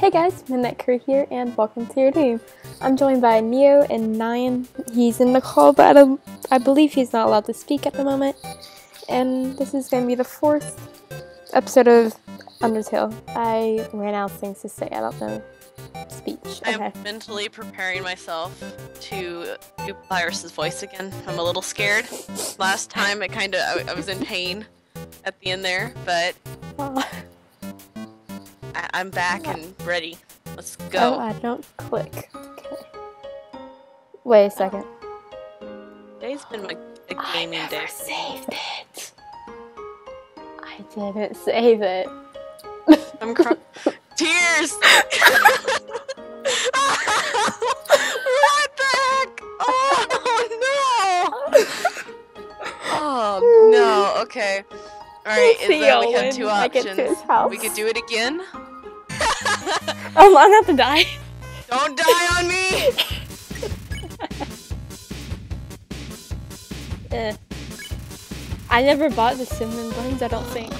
Hey guys, Midnight Crew here, and welcome to your team. I'm joined by Neo and Nyan. He's in the call, but I, I believe he's not allowed to speak at the moment. And this is going to be the fourth episode of Undertale. I ran out of things to say. I don't know speech. I Okay. am mentally preparing myself to do Papyrus's voice again. I'm a little scared. Last time, it kind of I, I was in pain at the end there, but I, I'm back and ready. Let's go. oh. I don't click. Okay. Wait a second. Today's been my, a I gaming never day. saved it. I didn't save it. I'm cr- tears. what the heck? Oh no! Oh no! Okay. All right. Is that we have two when I get to options. We could do it again. Oh, I'm not to die. Don't die on me! Eh. I never bought the cinnamon buns, I don't think.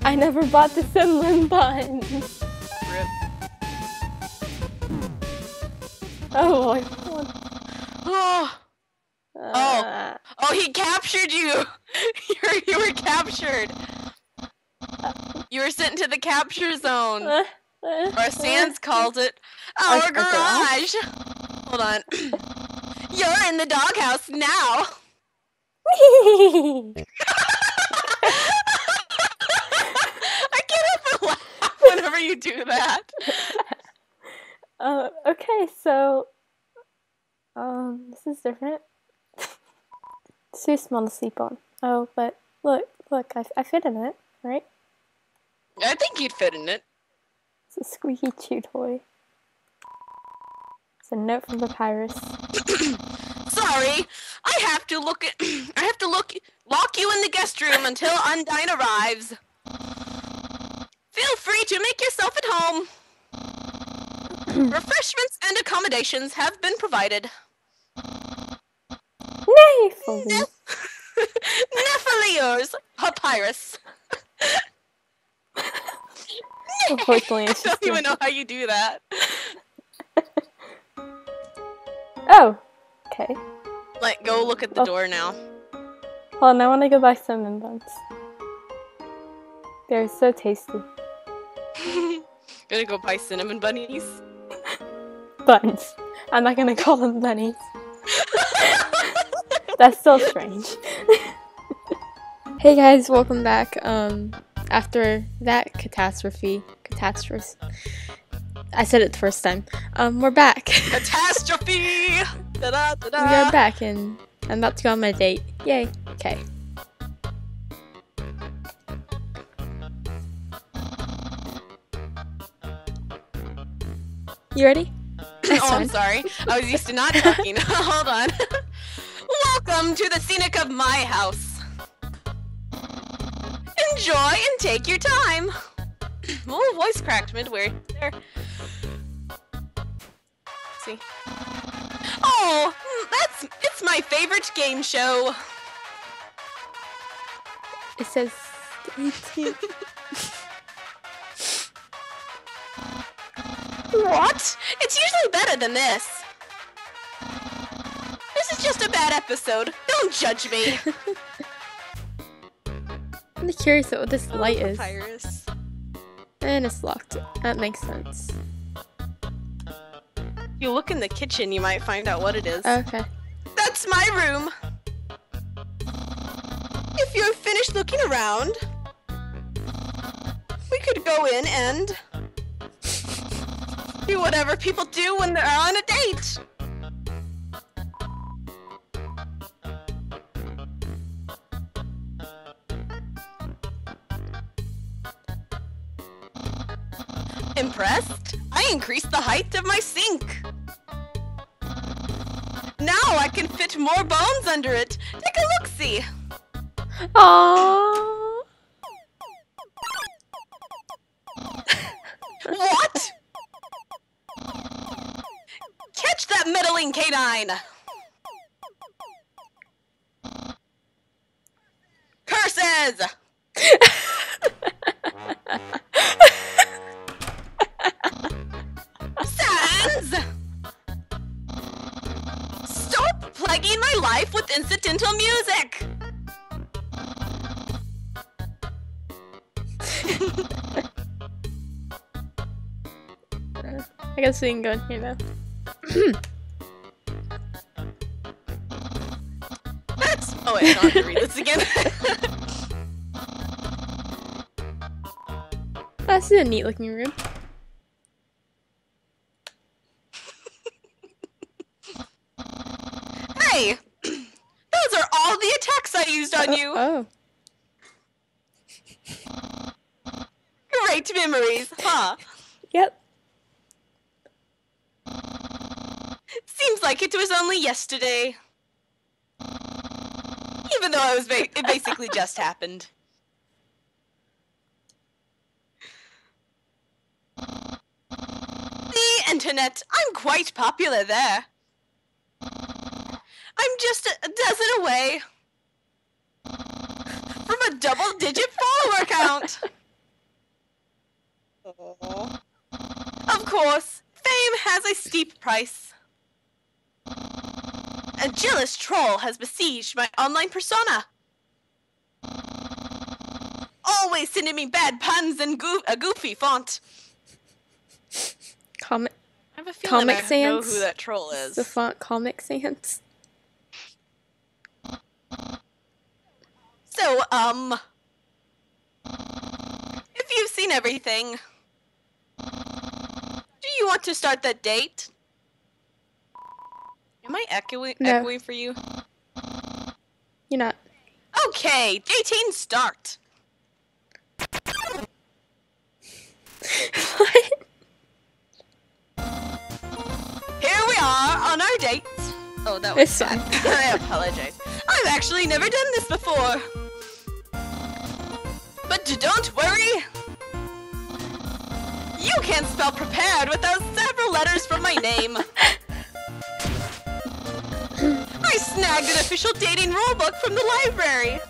I never bought the cinnamon buns. Rip. Oh boy. Oh, Uh, oh, he captured you. You're, you were captured. You were sent to the capture zone, uh, uh, or Sans calls it our a garage? garage. Hold on. You're in the doghouse now. I can't help but laugh whenever you do that. uh, okay, so um, this is different. It's too small to sleep on. Oh, but look, look, I, I fit in it, right? I think you'd fit in it. It's a squeaky chew toy. It's a note from Papyrus. Sorry, I have to look at. I have to look lock you in the guest room until Undyne arrives. Feel free to make yourself at home. Refreshments and accommodations have been provided. Fully. Nephilios, Papyrus. Unfortunately, I don't even know how you do that. Oh, okay. Like, go look at the Oh. door now. Hold on, I want to go buy cinnamon buns. They're so tasty. Gonna go buy cinnamon bunnies. Buns. I'm not gonna call them bunnies. That's still strange. hey guys, welcome back. Um, after that catastrophe, catastrophe. I said it the first time. Um, we're back. Catastrophe! Da-da, we da-da. are back, and I'm about to go on my date. Yay. Okay. You ready? Oh, I'm sorry. I was used to not talking. Hold on. Welcome to the scenic of my house. Enjoy and take your time. Oh, voice cracked midway there. see. Oh, mm, that's it's my favorite game show. It says 18. What? It's usually better than this. Is just a bad episode. Don't judge me. I'm curious what this light is. Papyrus. And it's locked. That makes sense. You look in the kitchen, you might find out what it is. Oh, okay. That's my room. If you're finished looking around, we could go in and do whatever people do when they're on a date. Impressed? I increased the height of my sink. Now I can fit more bones under it. Take a look, see. Aww. What? Catch that meddling canine! Curses! incidental music. I guess we can go in here now. That's. Oh, wait, I don't have to read this again. Oh, That's a neat looking room. Huh? Yep. Seems like it was only yesterday. Even though I was ba- it basically just happened. The internet. I'm quite popular there. I'm just a, a dozen away from a double digit follower count. Of course, fame has a steep price. A jealous troll has besieged my online persona. Always sending me bad puns and goo- a goofy font. Comic I have a feeling Comic I know Sans? who that troll is. the font Comic Sans. So, um, if you've seen everything, do you want to start that date? Am I echoing, No. echoing for you? You're not. Okay, dating start. what? Here we are on our date. Oh, that was It's bad. I apologize. I've actually never done this before. But don't worry. You can't spell prepared without several letters from my name. I snagged an official dating rulebook from the library.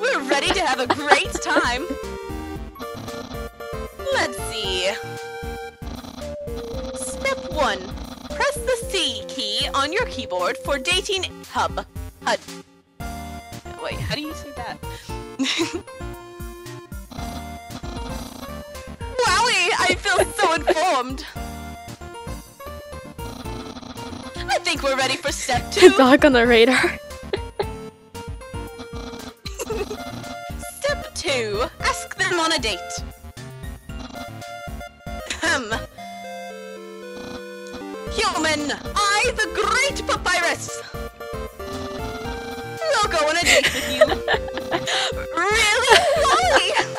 We're ready to have a great time. Let's see. Step 1. Press the C key on your keyboard for dating hub. HUD. Wait, how do you say that? Wowie, I feel so informed. I think we're ready for step The 2. dog on the radar. Step 2. Ask them on a date. Ahem. Human, I, the great papyrus, will go on a date with you. really? Why?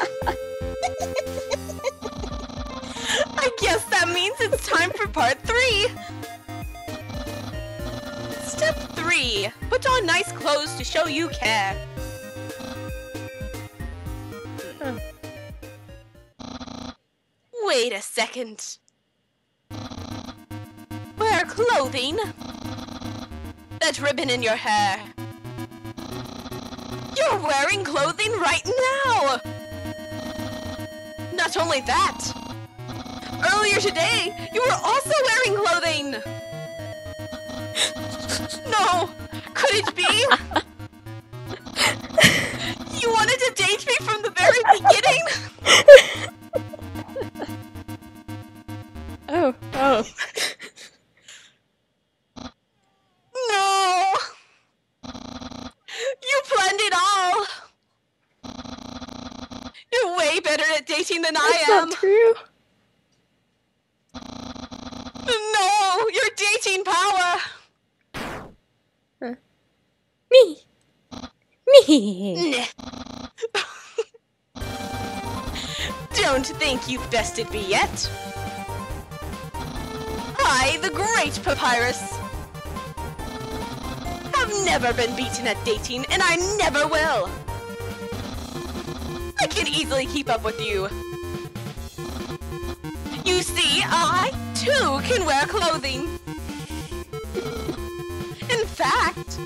Guess that means it's time for part 3. Step 3. Put on nice clothes to show you care. Wait a second. Wear clothing. That ribbon in your hair. You're wearing clothing right now! Not only that, earlier today, you were also wearing clothing! No! Could it be? You wanted to date me from the very beginning? Oh, oh. No! You planned it all! You're way better at dating than I That's am! not true. No! Your dating power! Me. Me. Nah. Don't think you've bested me yet. I, the great Papyrus, have never been beaten at dating, and I never will. I can easily keep up with you. You see, I, too, can wear clothing. In fact,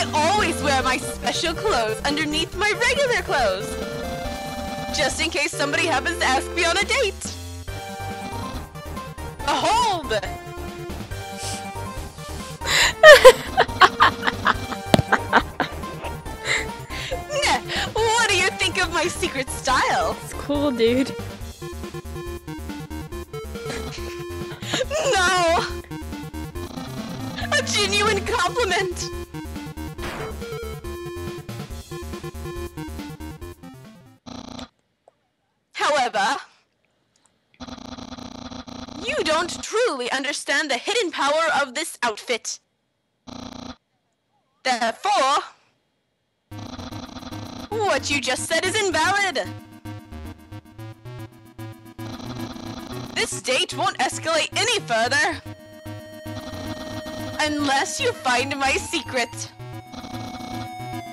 I always wear my special clothes underneath my regular clothes. Just in case somebody happens to ask me on a date. Behold! Nah, what do you think of my secret style. It's cool, dude. No! A genuine compliment! Understand the hidden power of this outfit. Therefore, what you just said is invalid. This date won't escalate any further. Unless you find my secret.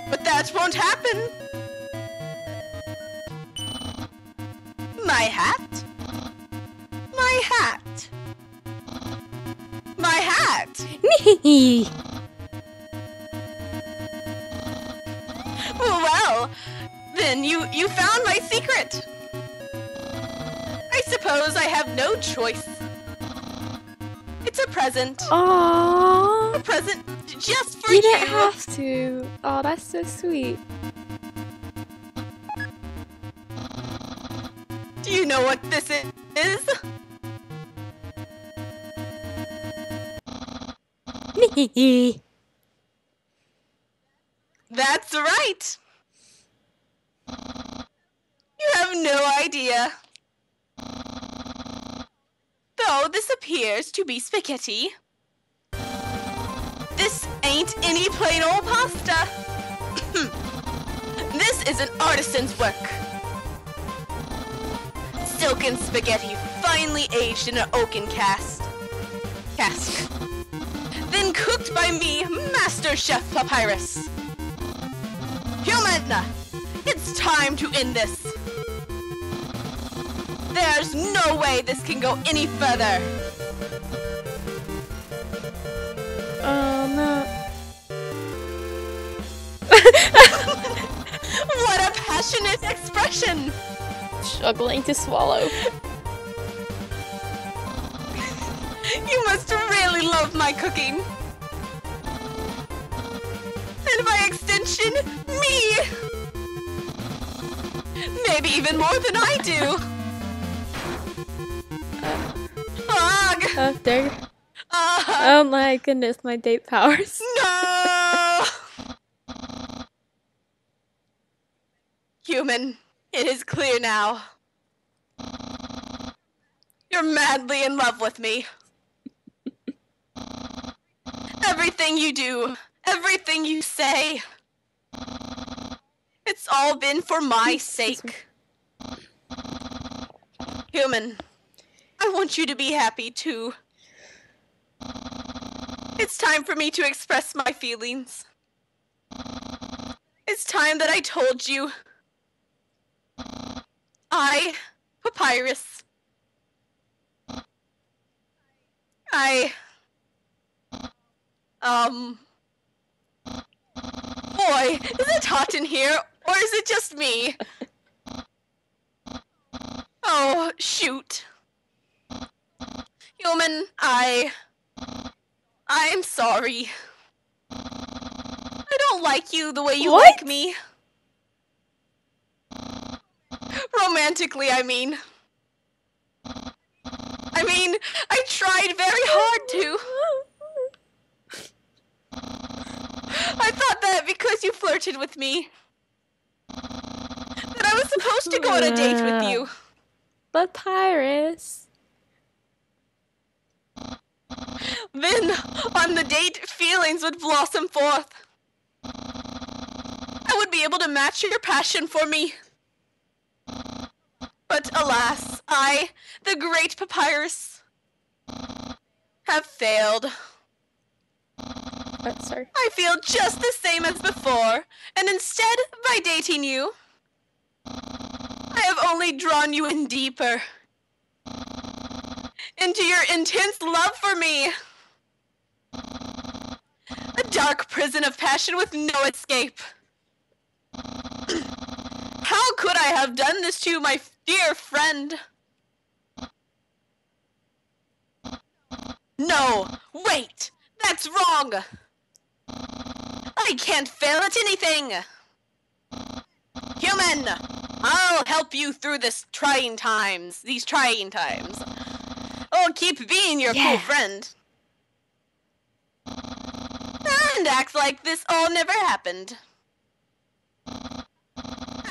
But that won't happen. My hat? Well, then you you found my secret. I suppose I have no choice. It's a present. Aww. A present just for You you. didn't have to. Oh, that's so sweet. Do you know what this is? That's right. You have no idea. Though this appears to be spaghetti, this ain't any plain old pasta. this is an artisan's work. Silken spaghetti finely aged in an oaken cast. Cask. Then cooked by me, Master Chef Papyrus. Human! It's time to end this. There's no way this can go any further. Oh no. What a passionate expression! Struggling to swallow. You must really love my cooking. And by extension, me! Maybe even more than I do! Ugh! Uh, oh, there. Ugh! Oh my goodness, my date powers. No! Human, it is clear now. You're madly in love with me. Everything you do, everything you say, it's all been for my sake. Human, I want you to be happy too. It's time for me to express my feelings. It's time that I told you. I, Papyrus. I. Um. Boy, is it hot in here, or is it just me? Oh, shoot. Human, I. I'm sorry. I don't like you the way you What? like me. Romantically, I mean. I mean, I tried very hard to. I thought that because you flirted with me, that I was supposed to go on a date with you. But Papyrus. Then, on the date, feelings would blossom forth. I would be able to match your passion for me. But alas, I, the great Papyrus, have failed. I feel just the same as before, and instead, by dating you, I have only drawn you in deeper into your intense love for me. A dark prison of passion with no escape. How could I have done this to you, my dear friend? No, wait, that's wrong. I can't fail at anything. Human, I'll help you through this trying times. These trying times. I'll keep being your Yeah. cool friend. And act like this all never happened.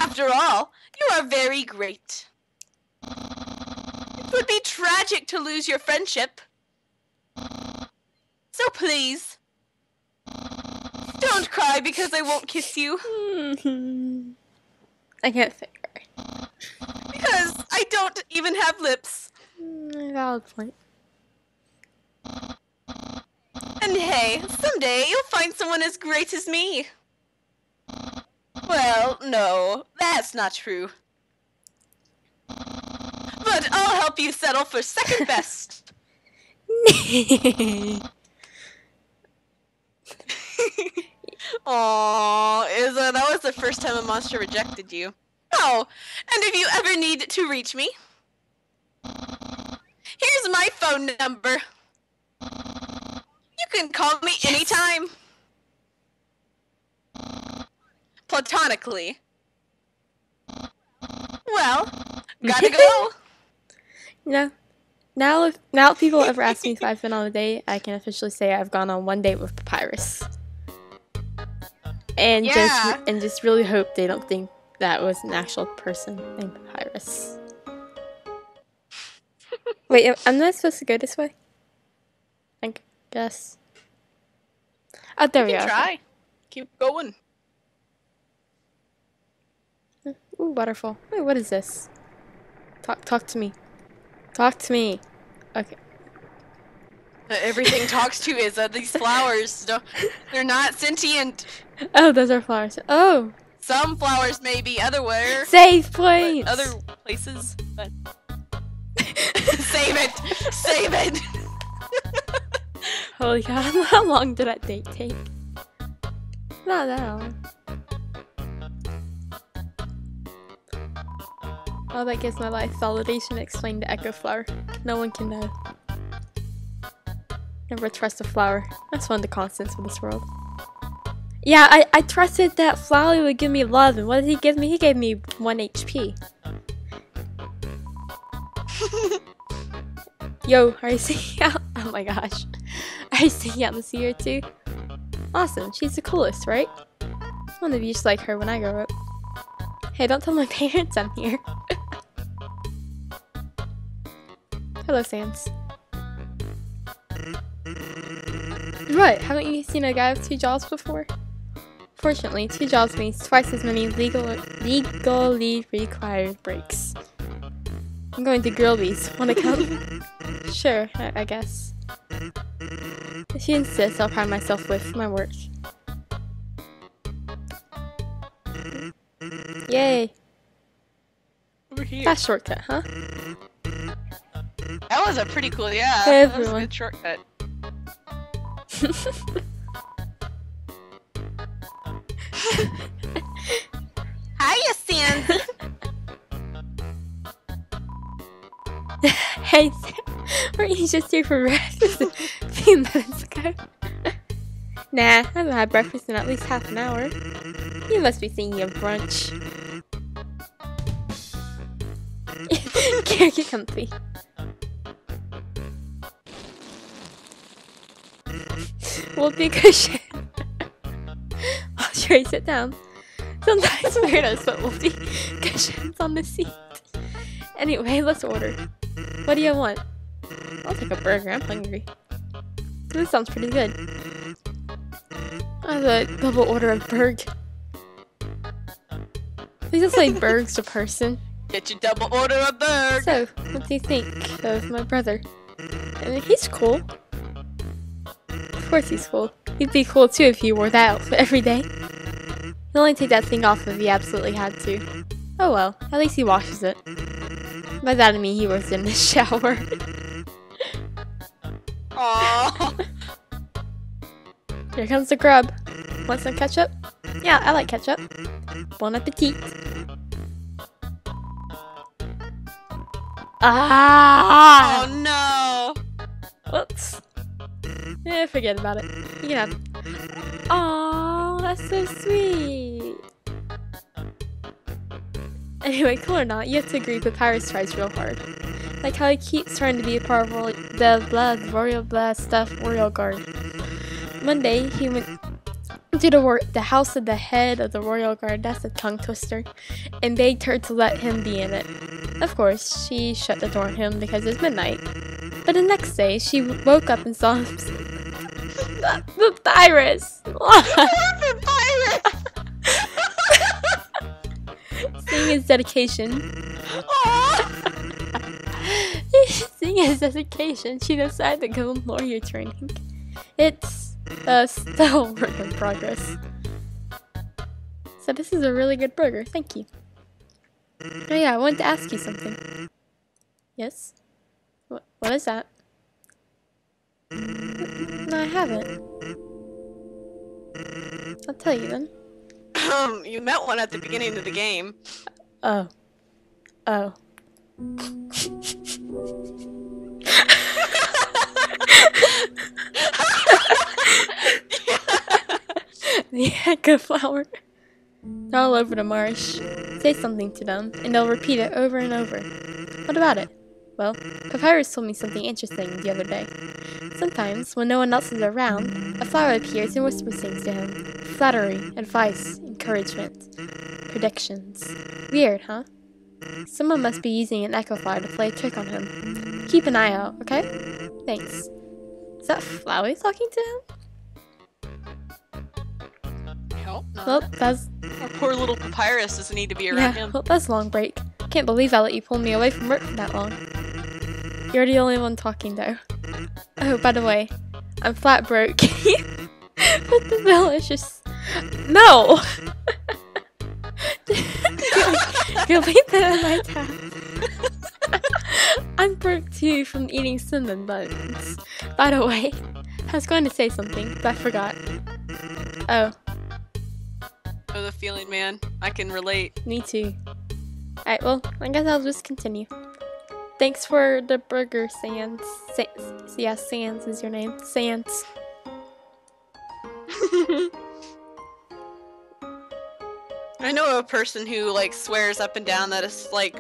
After all, you are very great. It would be tragic to lose your friendship. So please, don't cry because I won't kiss you. I can't figure. Because I don't even have lips. Mm, Valid point. And hey, someday you'll find someone as great as me. Well, no, that's not true. But I'll help you settle for second best. Aww, Isa, that was the first time a monster rejected you. Oh, and if you ever need to reach me, here's my phone number. You can call me anytime. Platonically. Well, gotta go. No. Now, if now if people ever ask me if I've been on a date, I can officially say I've gone on one date with Papyrus. And Yeah. just and just really hope they don't think that was an actual person named Papyrus. Wait, am- I'm not supposed to go this way. I guess. Oh, there we You go. can try. Keep going. Ooh, waterfall. Wait, what is this? Talk, talk to me. Talk to me. Okay. Everything talks to Isa. These flowers, don't, they're not sentient. Oh, those are flowers. Oh, Some flowers may be otherwhere, save but points. other places, but save it, save it. Holy cow! How long did that date take? Not that long. Oh, that gives my life validation. explained the echo flower. No one can know. Never trust a flower. That's one of the constants of this world. Yeah, I, I trusted that flower would give me love, and what did he give me? He gave me 1 HP. Yo, are you singing out? Oh my gosh. Are you singing out sea here too? Awesome, she's the coolest, right? I want to be just like her when I grow up. Hey, don't tell my parents I'm here. Hello, Sans. What? Haven't you seen a guy with two jobs before? Fortunately, two jobs means twice as many legal legally required breaks. I'm going to Grillby's. Wanna come? Sure, I, I guess. If she insists, I'll pride myself with my work. Yay! Over here. Fast shortcut, huh? That was a pretty cool, yeah. Hey, that was a good shortcut. Hiya, Sans. hey, Sans, weren't you just here for breakfast a few minutes ago? nah, I haven't had breakfast in at least half an hour. You must be thinking of brunch. Get Whoopee cushion. I'll sure sit down. Sometimes weirdos put whoopee cushions on the seat. Anyway, let's order. What do you want? I'll take a burger. I'm hungry. This sounds pretty good. I have a double order of burg. Please just say burgs to person. Get your double order of burger. So, what do you think of my brother? I mean, he's cool. Of course he's cool. He'd be cool too if he wore that outfit every day. He'd only take that thing off if he absolutely had to. Oh well, at least he washes it. By that I mean he it in the shower. Aww. Here comes the grub. Want some ketchup? Yeah, I like ketchup. Bon appetit. Ah! Oh no. Whoops. Yeah, forget about it. You can have. Oh, that's so sweet. Anyway, cool or not, you have to agree Papyrus tries real hard. Like how he keeps trying to be a part of the blah, royal blah stuff, royal guard. Monday, he went to the, the house of the head of the royal guard, that's a tongue twister, and begged her to let him be in it. Of course, she shut the door on him because it's midnight. But the next day, she woke up and saw him. Papyrus! Seeing his dedication. Seeing his dedication, she decided to go lawyer training. It's uh, still work in progress. So this is a really good burger, thank you. Oh yeah, I wanted to ask you something. Yes? What, what is that? No, I haven't. I'll tell you then. Um, you met one at the beginning of the game. Oh. Oh. the echo flower. They're all over the marsh. Say something to them, and they'll repeat it over and over. What about it? Well, Papyrus told me something interesting the other day. Sometimes, when no one else is around, a flower appears and whispers things to him. Flattery, advice, encouragement, predictions. Weird, huh? Someone must be using an echo flower to play a trick on him. Keep an eye out, okay? Thanks. Is that Flowey talking to him? Not. Well, that's Our poor little papyrus doesn't need to be around yeah. him. Well, that's a long break. Can't believe I let you pull me away from work for that long. You're the only one talking though. Oh, by the way, I'm flat broke. but the just no. You'll that in my tab. I'm broke too from eating cinnamon buns. By the way, I was going to say something, but I forgot. Oh, know the feeling, man. I can relate. me too. Alright, well, I guess I'll just continue. Thanks for the burger, Sans. Sa- yeah, Sans is your name. Sans. I know a person who like swears up and down that it's like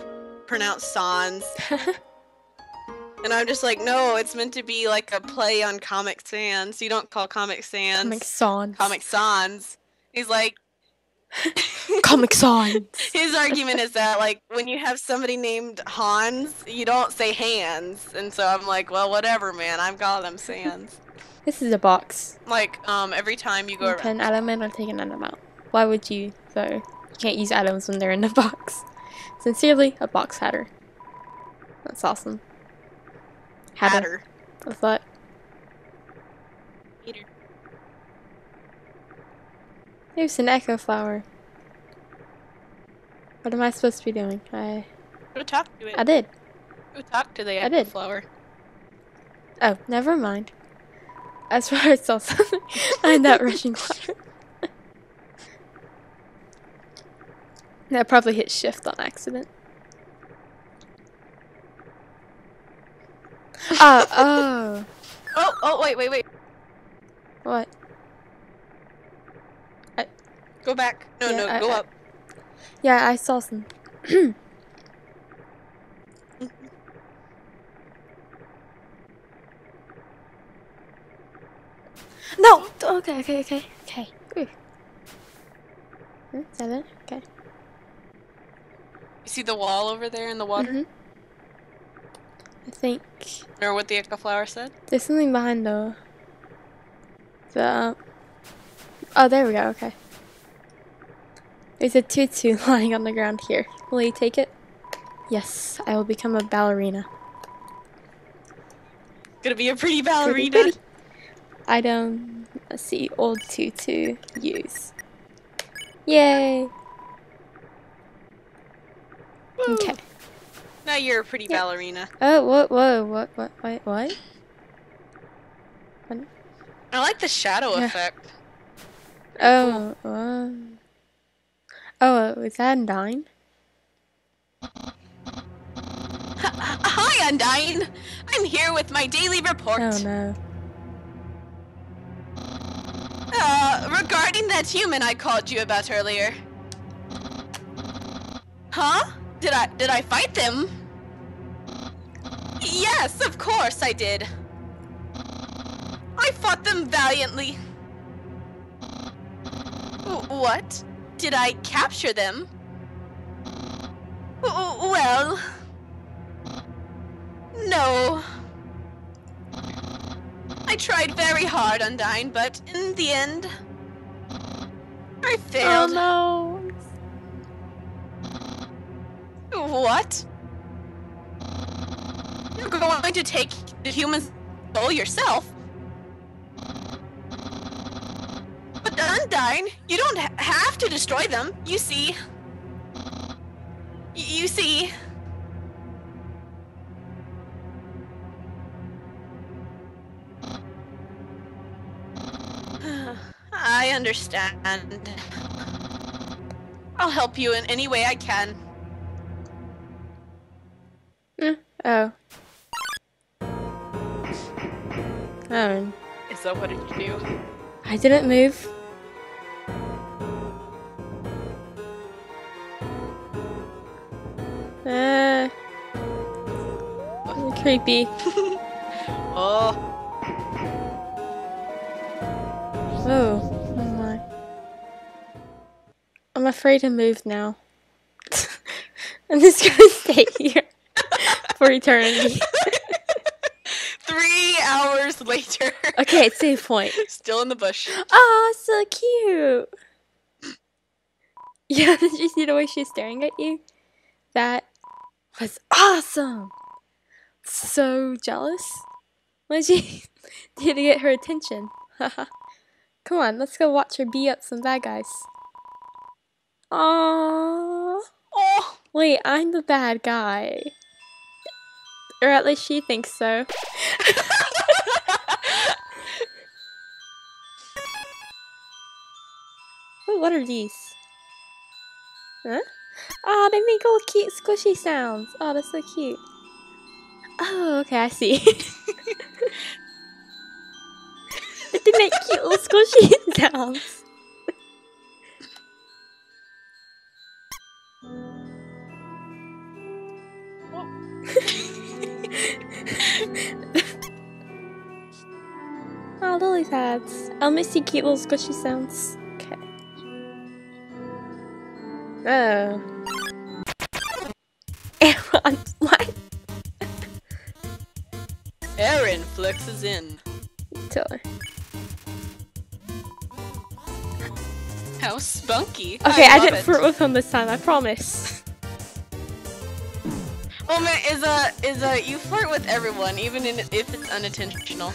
pronounced sans, and I'm just like, no, it's meant to be like a play on Comic Sans. You don't call Comic Sans Comic Sans. Comic Sans. He's like, Comic Sans. his argument is that like when you have somebody named Hans, you don't say hands, and so I'm like, well, whatever, man. I'm calling him Sans. This is a box. Like, um, every time you go You around. can add them or take an item out. Why would you, though? You can't use items when they're in the box. Sincerely, a box hatter. That's awesome. Hatter. Hatter. I thought. Hater. There's an echo flower. What am I supposed to be doing? I Go talk to it. I did. Go talk to the I did. flower. Oh, never mind. I swear I saw something behind that rushing water. that probably hit shift on accident. Oh, oh. Oh, oh, wait, wait, wait. What? Go back. No, Yeah, no, I- go I- up. Yeah, I saw some. no! Okay, okay, okay, okay. Ooh. Hmm, Is that it? Okay. You see the wall over there in the water? Mhm. I think Or what the echo flower said? there's something behind the. The. Oh, there we go. Okay. There's a tutu lying on the ground here. Will you take it? Yes, I will become a ballerina. Gonna be a pretty Pretty, ballerina. pretty. Item. Let's see. Old tutu. Use. Yay. Woo. Okay. Now you're a pretty Yeah. ballerina. Oh, what? Whoa! What? What? What? What? I like the shadow Yeah. effect. Oh. Uh, oh, is that Undyne? Hi, Undyne. I'm here with my daily report. Oh no. Uh, regarding that human I called you about earlier. Huh? Did I did I fight them? Yes, of course I did. I fought them valiantly. W- What? Did I capture them? W- Well, no. I tried very hard, Undyne, but in the end, I failed. Oh no. What? You're going to take the human soul yourself? Undyne, you don't ha- have to destroy them. You see. Y- you see. I understand. I'll help you in any way I can. Eh, Oh. Oh. Is that what did you do? I didn't move. Creepy. Oh, Oh, oh my. I'm afraid to move now. I'm just gonna stay here for eternity. three hours later. Okay, save point. Still in the bush. Oh, so cute. Yeah, did you see the way she's staring at you? That was awesome. So jealous. What did you do to get her attention? Come on, let's go watch her beat up some bad guys. Aww. Oh, Wait, I'm the bad guy. Or at least she thinks so. Ooh, what are these? Huh? Oh, they make all cute squishy sounds. Oh, that's so cute. Oh, okay, I see. they make cute little squishy sounds. Oh, lily pads. I'll miss you cute little squishy sounds. Okay. Oh. Aaron? Flexes in. Tell her. How spunky. Okay, I, love didn't it. flirt with him this time, I promise. Well, man, is a is a you flirt with everyone, even in, if it's unintentional.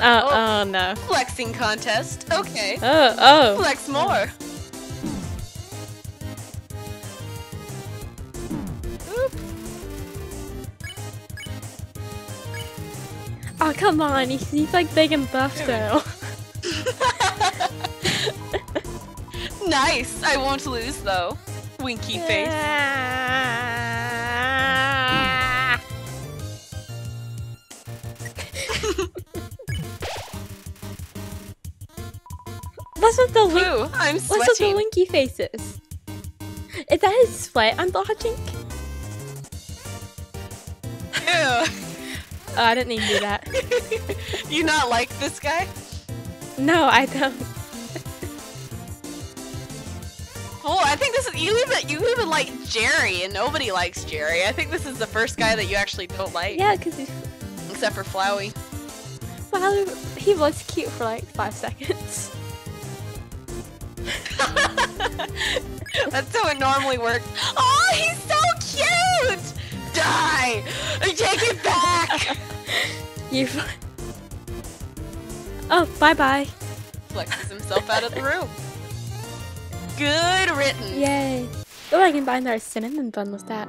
Oh, Oh. oh, no. Flexing contest. Okay. Oh, oh. Flex more. Oh, come on. He's, he's like big and buff though. nice. I won't lose though. Winky face. What's with the wink- Ooh, I'm What's with the winky faces? Is that his sweat I'm? Ew. Oh, I didn't even do that. you not like this guy? No, I don't. Oh, I think this is you even you even like Jerry, and nobody likes Jerry. I think this is the first guy that you actually don't like, Yeah, because he's except for Flowey. well, he was cute for like five seconds. That's how it normally works. Oh, he's so cute! Die! I take it back! You. Oh, bye bye. Flexes himself out of the room. Good written. Yay. Oh, I can buy another cinnamon bun with that.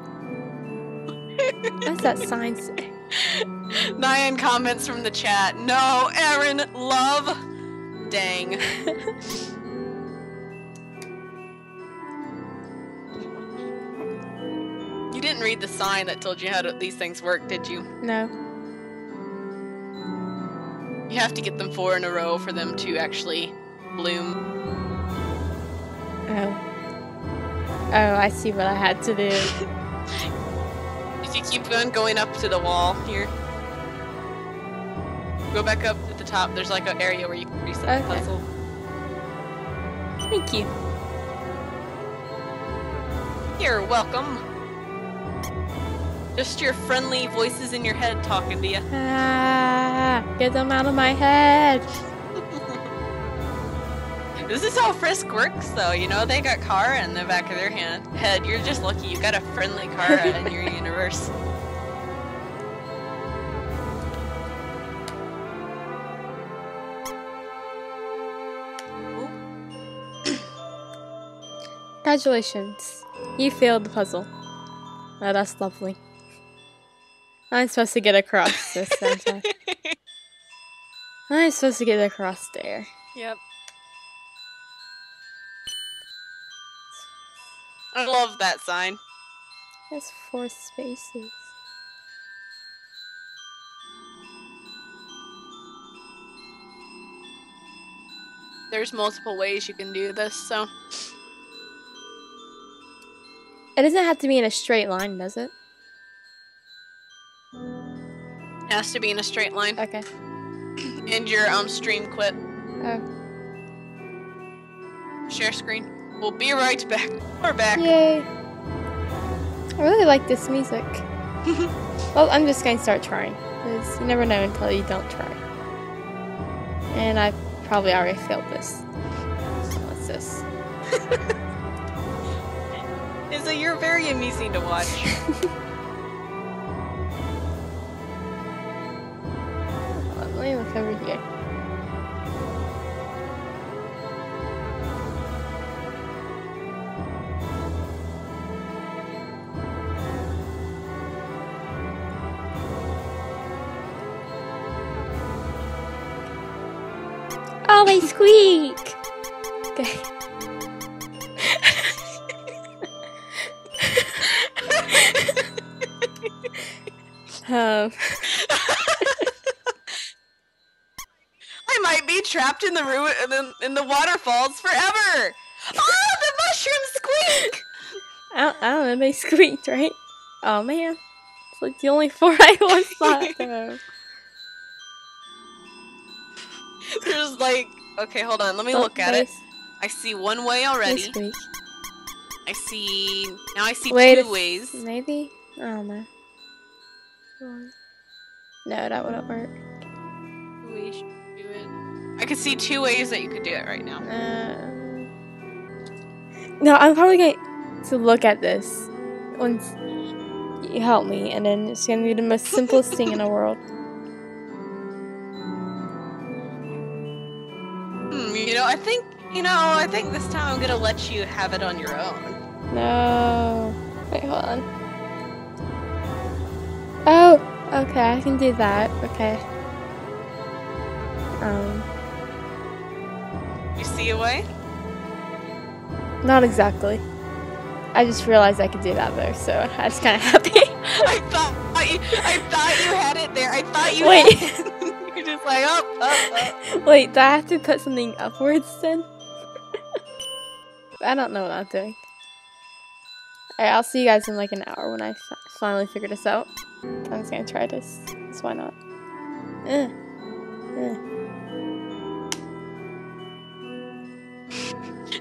What's that sign say? Nyan comments from the chat. No, Aaron, love. Dang. didn't read the sign that told you how to, these things work, did you? No. You have to get them four in a row for them to actually bloom. Oh. Oh, I see what I had to do. If you keep going, going up to the wall here. Go back up at the top. There's like an area where you can reset the puzzle. Thank you. You're welcome. Just your friendly voices in your head talking to you. Ah, get them out of my head. This is how Frisk works, though. You know, they got Chara in the back of their hand head. You're just lucky you got a friendly Chara in your universe. Congratulations. You failed the puzzle. Oh, that's lovely. I'm supposed to get across this? I'm supposed to get across there. Yep. I love that sign. There's four spaces. There's multiple ways you can do this, so. It doesn't have to be in a straight line, does it? It has to be in a straight line. Okay. And your um stream quit. Oh. Share screen. We'll be right back. We're back. Yay. I really like this music. well, I'm just going to start trying. Because you never know until you don't try. And I probably already failed this. So what's this? Is that you're very amusing to watch. squeak! Okay. um, I might be trapped in the ruin in the, in the waterfalls forever. Oh, the mushroom squeak! I don't, I don't know, they squeaked, right? Oh man. It's like the only four I once thought though. There's like, okay, hold on. Let me Oh, look at it. I see one way already. I see now. I see Wait two ways. Maybe? I don't know. No, that wouldn't work. You can do it. I could see two ways that you could do it right now. Um, no, I'm probably going to look at this once you help me, and then it's going to be the most simplest thing in the world. you know, I think you know, I think this time I'm gonna let you have it on your own. No. Wait, hold on. Oh, okay, I can do that. Okay. Um, You see a way? not exactly. I just realized I could do that though, so I was kind of happy. I thought you, I thought you had it there. I thought you Wait. had it. You're just like up, up, up. Wait, do I have to put something upwards then? I don't know what I'm doing. Alright, I'll see you guys in like an hour when I finally figure this out. I'm just gonna try this. So why not? Eh.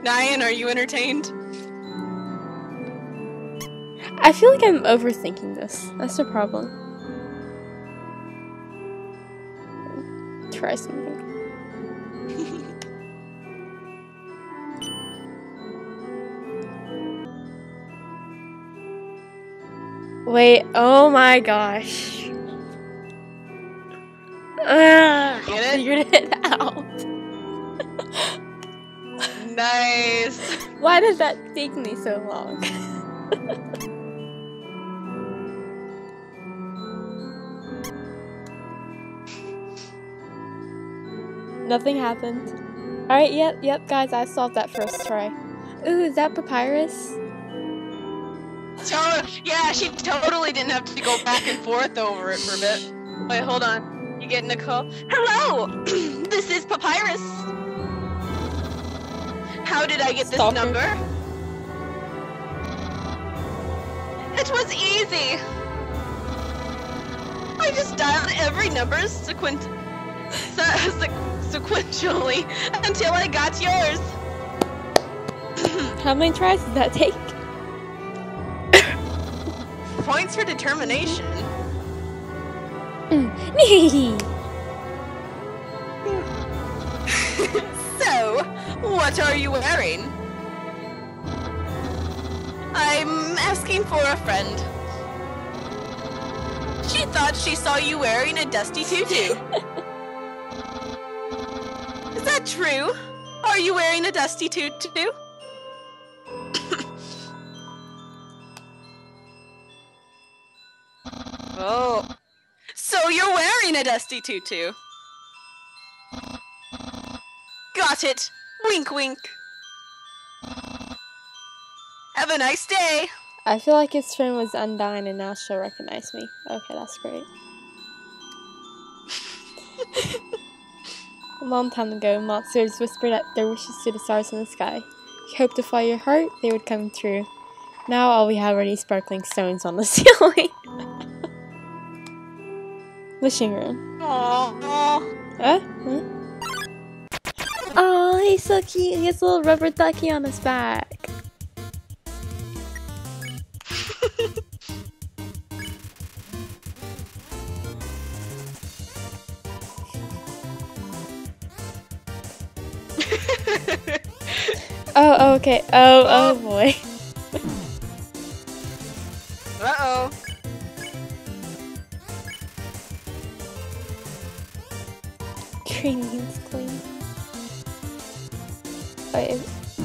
Nyan, are you entertained? I feel like I'm overthinking this. That's the problem. Try something. Wait, oh my gosh. Get it? figured it out. Nice. Why did that take me so long? Nothing happened. Alright, yep, yep, guys, I solved that first try. Ooh, is that papyrus? Yeah, she totally didn't have to go back and forth over it for a bit. Wait, hold on. You getting a call? Hello, this is Papyrus. How did I get this number? It was easy. I just dialed every number sequent se- until I got yours. How many tries did that take? Points for determination. Nee. So, what are you wearing? I'm asking for a friend. She thought she saw you wearing a dusty tutu. That true? Are you wearing a dusty tutu? oh. So you're wearing a dusty tutu. Got it. Wink wink. Have a nice day. I feel like his friend was undying and now she'll recognize me. Okay, that's great. A long time ago, monsters whispered their wishes to the stars in the sky. You hoped to follow your heart, they would come true. Now all we have are these sparkling stones on the ceiling. Wishing room. Aww. Huh? Huh? Oh, he's so cute. He has a little rubber ducky on his back. Okay. Oh, oh boy. Uh oh. Green means clean. Wait,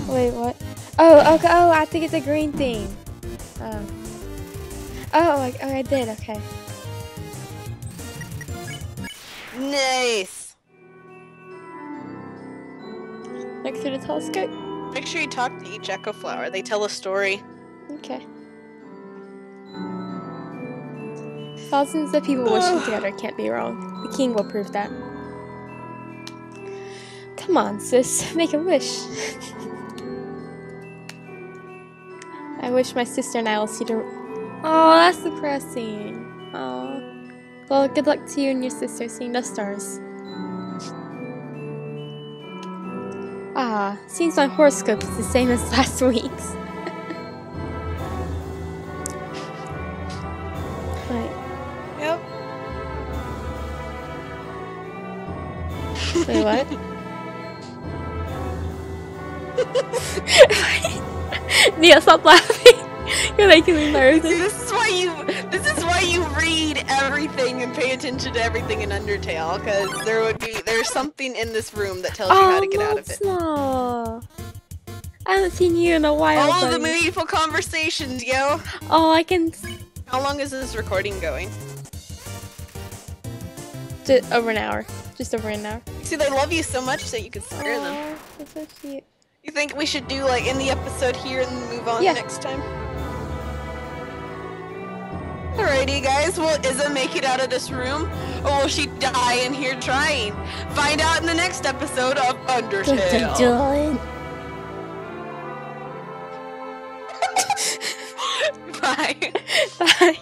wait, what? Oh, okay. Oh, I think it's a green thing. Oh. Oh, like, oh, I did. Okay. Nice. Next to the telescope. Make sure you talk to each echo flower. They tell a story. Okay. Thousands of people wishing together can't be wrong. The king will prove that. Come on, sis, make a wish. I wish my sister and I will see the. Oh, that's depressing. Oh. Well, good luck to you and your sister seeing the stars. Ah, seems my horoscope is the same as last week's. right. Yep. wait, what? Nia, stop laughing. You're making me nervous. this is why you. Everything and pay attention to everything in Undertale, because there would be there's something in this room that tells you how to get out of it. Oh, no. I haven't seen you in a while. All of the meaningful conversations, yo. Oh, I can. How long is this recording going? Just over an hour. Just over an hour. See, they love you so much that you can spare them. That's so cute. You think we should do like in the episode here and move on Yeah. next time? Alrighty, guys. Will Isa make it out of this room, or will she die in here trying? Find out in the next episode of Undertale. Bye. Bye.